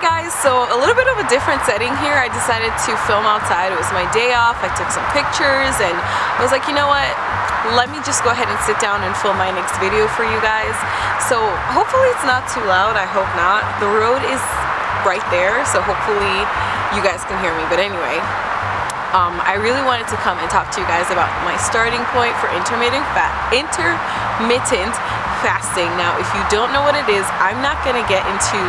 Guys, so a little bit of a different setting here. I decided to film outside. It was my day off. I took some pictures and I was like, you know what? Let me just go ahead and sit down and film my next video for you guys. So hopefully it's not too loud. I hope not. The road is right there, so hopefully you guys can hear me. But anyway, um, I really wanted to come and talk to you guys about my starting point for intermittent fat intermittent fasting. Now, if you don't know what it is, I'm not going to get into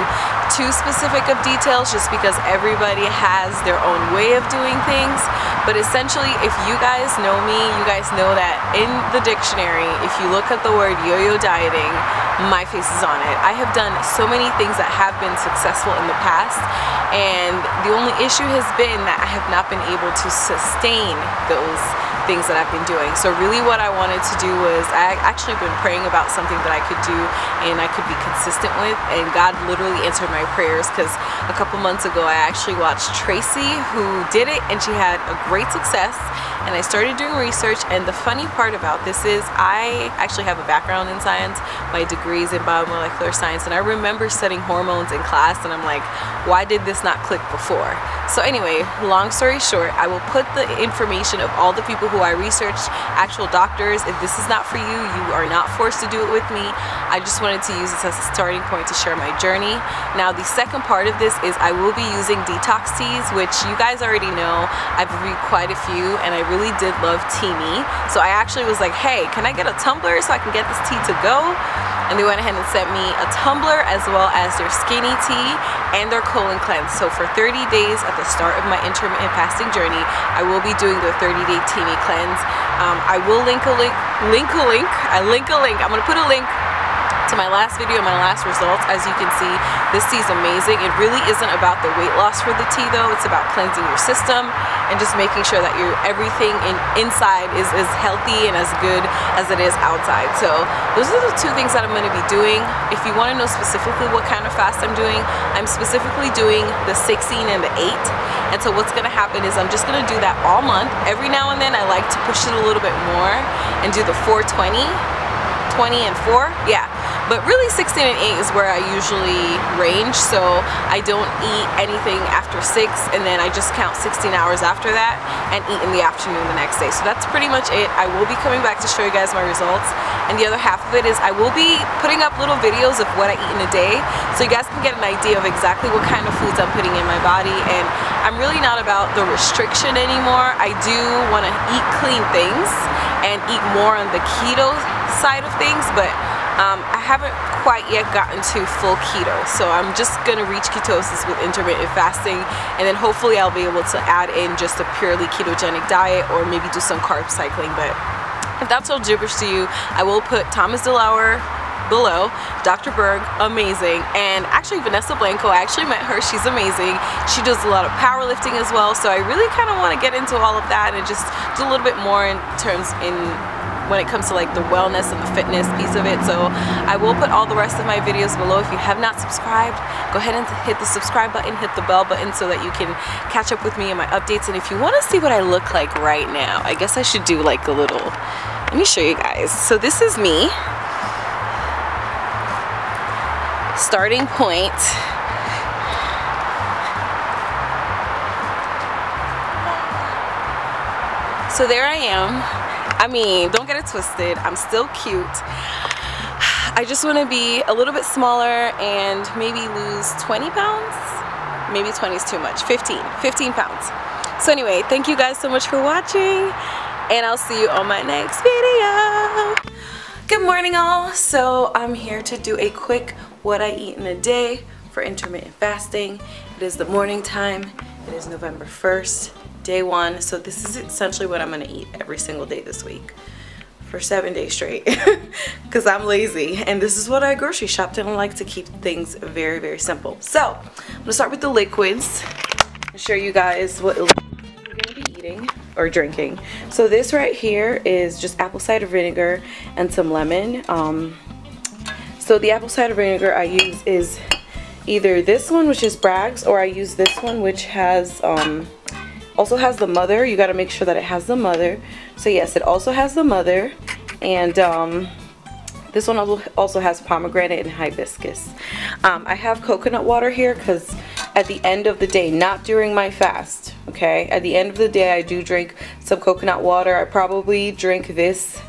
too specific of details just because everybody has their own way of doing things. But essentially, if you guys know me, you guys know that in the dictionary, if you look at the word yo-yo dieting, my face is on it. I have done so many things that have been successful in the past, and the only issue has been that I have not been able to sustain those things that I've been doing. So really what I wanted to do was, I actually been praying about something that I could do and I could be consistent with and God literally answered my prayers because a couple months ago I actually watched Tracy who did it and she had a great success and I started doing research and the funny part about this is I actually have a background in science. My degree is in biomolecular science and I remember studying hormones in class and I'm like, why did this not click before? So anyway, long story short, I will put the information of all the people who I researched, actual doctors. If this is not for you, you are not forced to do it with me. I just wanted to use this as a starting point to share my journey. Now the second part of this is I will be using detox teas, which you guys already know. I've reviewed quite a few and I really did love Teami. So I actually was like, hey, can I get a tumbler so I can get this tea to go? and they went ahead and sent me a tumbler as well as their skinny tea and their colon cleanse. So for 30 days at the start of my intermittent fasting journey, I will be doing the 30 day Teami cleanse. Um, I will link a link, link a link, I link a link. I'm gonna put a link to my last video, my last results. As you can see, this tea is amazing. It really isn't about the weight loss for the tea though. It's about cleansing your system and just making sure that your everything in, inside is as healthy and as good as it is outside. So those are the two things that I'm going to be doing. If you want to know specifically what kind of fast I'm doing, I'm specifically doing the 16 and the 8. And so what's going to happen is I'm just going to do that all month. Every now and then I like to push it a little bit more and do the 420 20 and 4 yeah. But really 16 and 8 is where I usually range so I don't eat anything after 6 and then I just count 16 hours after that and eat in the afternoon the next day. So that's pretty much it. I will be coming back to show you guys my results. And the other half of it is I will be putting up little videos of what I eat in a day so you guys can get an idea of exactly what kind of foods I'm putting in my body. And I'm really not about the restriction anymore. I do want to eat clean things and eat more on the keto side of things but um, I haven't quite yet gotten to full keto. So I'm just gonna reach ketosis with intermittent fasting and then hopefully I'll be able to add in just a purely ketogenic diet or maybe do some carb cycling. But if that's all gibberish to you I will put Thomas DeLauer below Dr. Berg amazing. And actually Vanessa Blanco I actually met her. She's amazing. She does a lot of powerlifting as well. So I really kind of want to get into all of that and just do a little bit more in terms in when it comes to like the wellness and the fitness piece of it. So I will put all the rest of my videos below. If you have not subscribed, go ahead and hit the subscribe button, hit the bell button so that you can catch up with me and my updates. And if you want to see what I look like right now, I guess I should do like a little, let me show you guys. So this is me. Starting point. So there I am I mean, it twisted. I'm still cute. I just want to be a little bit smaller and maybe lose 20 pounds. Maybe 20 is too much. 15. 15 pounds. So anyway, thank you guys so much for watching and I'll see you on my next video. Good morning all. So I'm here to do a quick what I eat in a day for intermittent fasting. It is the morning time. It is November 1st day one. So this is essentially what I'm gonna eat every single day this week for seven days straight because I'm lazy. And this is what I grocery shopped and I like to keep things very very simple. So I'm gonna start with the liquids. And show you guys what we're gonna be eating or drinking. So this right here is just apple cider vinegar and some lemon. Um, so the apple cider vinegar I use is either this one which is Bragg's or I use this one which has um, also has the mother. You got to make sure that it has the mother. So yes it also has the mother. And um, this one also has pomegranate and hibiscus. Um, I have coconut water here because at the end of the day, not during my fast, okay? At the end of the day, I do drink some coconut water. I probably drink this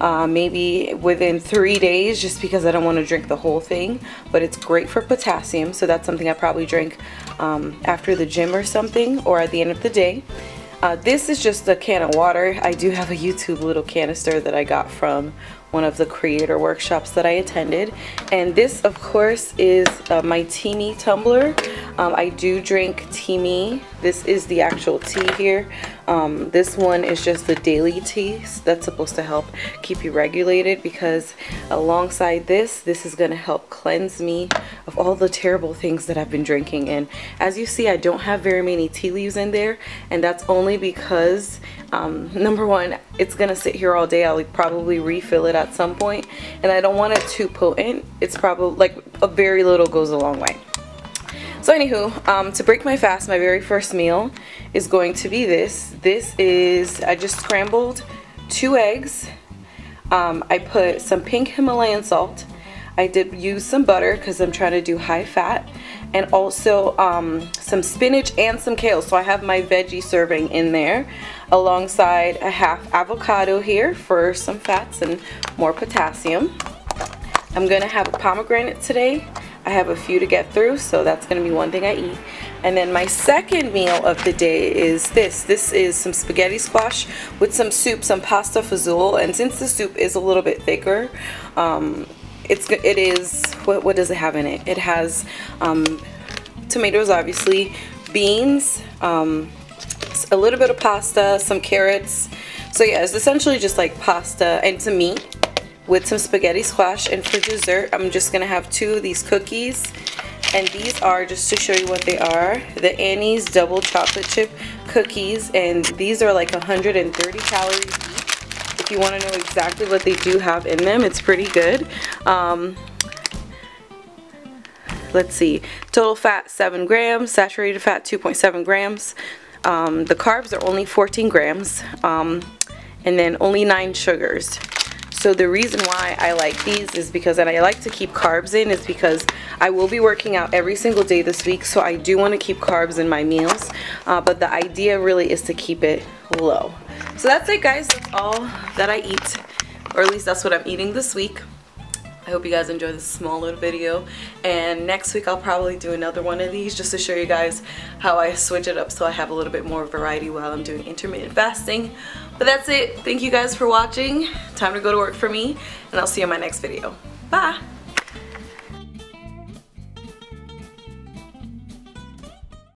uh, maybe within three days just because I don't want to drink the whole thing. But it's great for potassium so that's something I probably drink um, after the gym or something or at the end of the day. Uh, this is just a can of water. I do have a YouTube little canister that I got from one of the creator workshops that I attended. And this, of course, is uh, my Teami tumbler. Um, I do drink Teami. This is the actual tea here. Um, this one is just the daily tea that's supposed to help keep you regulated because alongside this, this is going to help cleanse me of all the terrible things that I've been drinking. And as you see, I don't have very many tea leaves in there and that's only because um, number one, it's to sit here all day. I'll probably refill it at some point and I don't want it too potent. It's probably like a very little goes a long way. So anywho, um, to break my fast, my very first meal is going to be this. This is, I just scrambled two eggs. Um, I put some pink Himalayan salt. I did use some butter because I'm trying to do high fat. And also um, some spinach and some kale. So I have my veggie serving in there alongside a half avocado here for some fats and more potassium. I'm to have a pomegranate today I have a few to get through, so that's to be one thing I eat. And then my second meal of the day is this. This is some spaghetti squash with some soup, some pasta fazool. And since the soup is a little bit thicker, um, it's it is what what does it have in it? It has um, tomatoes, obviously, beans, um, a little bit of pasta, some carrots. So yeah, it's essentially just like pasta. And some meat with some spaghetti squash and for dessert I'm just gonna have two of these cookies. And these are just to show you what they are the Annie's double chocolate chip cookies. And these are like 130 calories each. If you want to know exactly what they do have in them it's pretty good. Um, let's see. Total fat 7 grams. Saturated fat 2.7 grams um, the carbs are only 14 grams um, and then only 9 sugars so the reason why I like these is because, and I like to keep carbs in, is because I will be working out every single day this week, so I do want to keep carbs in my meals, uh, but the idea really is to keep it low. So that's it guys, that's all that I eat, or at least that's what I'm eating this week. I hope you guys enjoy this small little video and next week I'll probably do another one of these just to show you guys how I switch it up so I have a little bit more variety while I'm doing intermittent fasting. But that's it. Thank you guys for watching. Time to go to work for me and I'll see you in my next video. Bye!